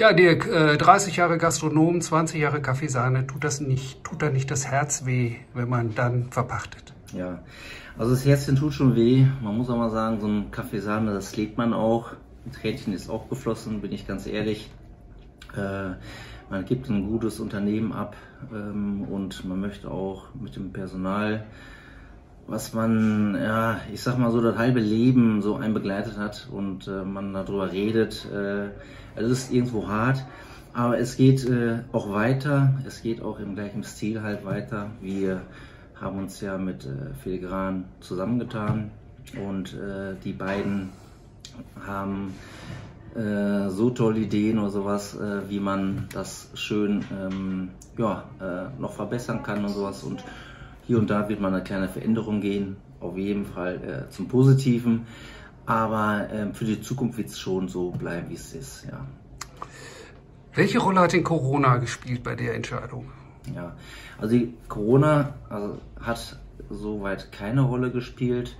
Ja, Dirk, 30 Jahre Gastronom, 20 Jahre Kaffeesahne, tut das nicht, tut da nicht das Herz weh, wenn man dann verpachtet? Ja, also das Herzchen tut schon weh. Man muss auch mal sagen, so ein Kaffeesahne, das lebt man auch. Ein Tränchen ist auch geflossen, bin ich ganz ehrlich. Äh, man gibt ein gutes Unternehmen ab ähm, und man möchte auch mit dem Personal, was man, ja, ich sag mal so das halbe Leben so einbegleitet hat und äh, man darüber redet. Äh, es ist irgendwo hart, aber es geht äh, auch weiter. Es geht auch im gleichen Stil halt weiter. Wir haben uns ja mit äh, Filigran zusammengetan und die beiden haben äh, so tolle Ideen oder sowas, äh, wie man das schön ähm, ja, äh, noch verbessern kann und sowas. Und hier und da wird man eine kleine Veränderung gehen, auf jeden Fall äh, zum Positiven. Aber ähm, für die Zukunft wird es schon so bleiben, wie es ist. Ja. Welche Rolle hat denn Corona gespielt bei der Entscheidung? Ja, also Corona also hat soweit keine Rolle gespielt.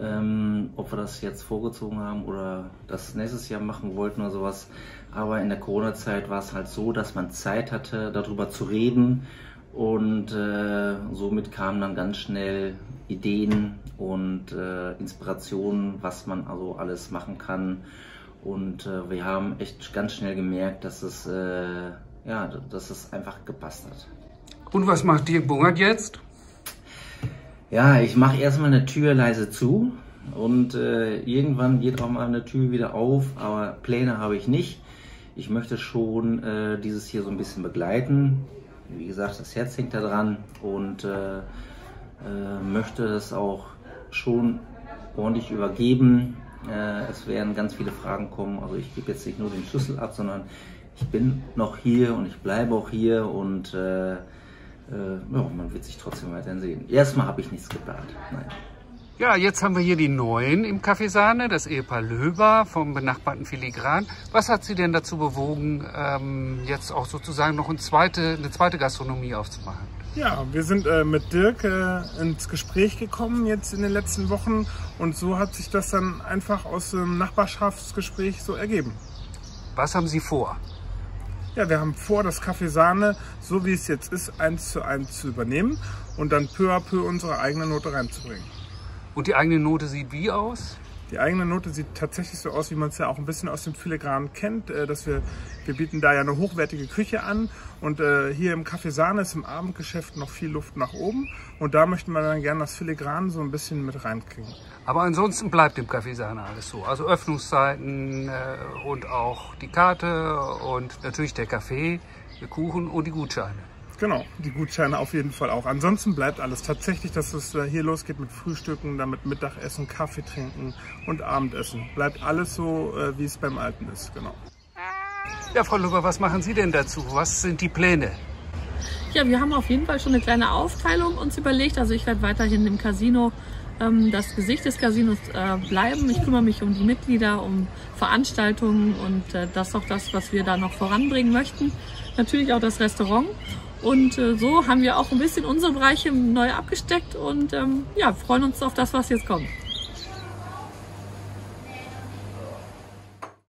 Ähm, ob wir das jetzt vorgezogen haben oder das nächstes Jahr machen wollten oder sowas. Aber in der Corona-Zeit war es halt so, dass man Zeit hatte, darüber zu reden und äh, somit kamen dann ganz schnell Ideen und äh, Inspirationen, was man also alles machen kann. Und äh, wir haben echt ganz schnell gemerkt, dass es, äh, ja, dass es einfach gepasst hat. Und was macht Dirk Bungert jetzt? Ja, ich mache erstmal eine Tür leise zu und äh, irgendwann geht auch mal eine Tür wieder auf, aber Pläne habe ich nicht. Ich möchte schon äh, dieses hier so ein bisschen begleiten. Wie gesagt, das Herz hängt da dran und äh, äh möchte es auch schon ordentlich übergeben. Äh, es werden ganz viele Fragen kommen. Also ich gebe jetzt nicht nur den Schlüssel ab, sondern ich bin noch hier und ich bleibe auch hier und äh, äh, ja, man wird sich trotzdem weiterhin sehen. Erstmal habe ich nichts geplant. Nein. Ja, jetzt haben wir hier die Neuen im Café Sahne, das Ehepaar Löber vom benachbarten Filigran. Was hat Sie denn dazu bewogen, ähm, jetzt auch sozusagen noch eine zweite, eine zweite Gastronomie aufzumachen? Ja, wir sind äh, mit Dirk äh, ins Gespräch gekommen jetzt in den letzten Wochen und so hat sich das dann einfach aus dem Nachbarschaftsgespräch so ergeben. Was haben Sie vor? Ja, wir haben vor, das Kaffee Sahne, so wie es jetzt ist, eins zu eins zu übernehmen und dann peu à peu unsere eigene Note reinzubringen. Und die eigene Note sieht wie aus? Die eigene Note sieht tatsächlich so aus, wie man es ja auch ein bisschen aus dem Filigran kennt, äh, dass wir, wir bieten da ja eine hochwertige Küche an und äh, hier im Café Sahne ist im Abendgeschäft noch viel Luft nach oben und da möchten wir dann gerne das Filigran so ein bisschen mit reinkriegen. Aber ansonsten bleibt im Café Sahne alles so, also Öffnungszeiten äh, und auch die Karte und natürlich der Kaffee, der Kuchen und die Gutscheine. Genau, die Gutscheine auf jeden Fall auch. Ansonsten bleibt alles tatsächlich, dass es hier losgeht mit Frühstücken, damit Mittagessen, Kaffee trinken und Abendessen. Bleibt alles so, äh, wie es beim Alten ist, genau. Ja, Frau Lubber, was machen Sie denn dazu? Was sind die Pläne? Ja, wir haben auf jeden Fall schon eine kleine Aufteilung uns überlegt. Also ich werde weiterhin im Casino ähm, das Gesicht des Casinos äh, bleiben. Ich kümmere mich um die Mitglieder, um Veranstaltungen und äh, das ist auch das, was wir da noch voranbringen möchten. Natürlich auch das Restaurant. Und äh, so haben wir auch ein bisschen unsere Bereiche neu abgesteckt und ähm, ja, freuen uns auf das, was jetzt kommt.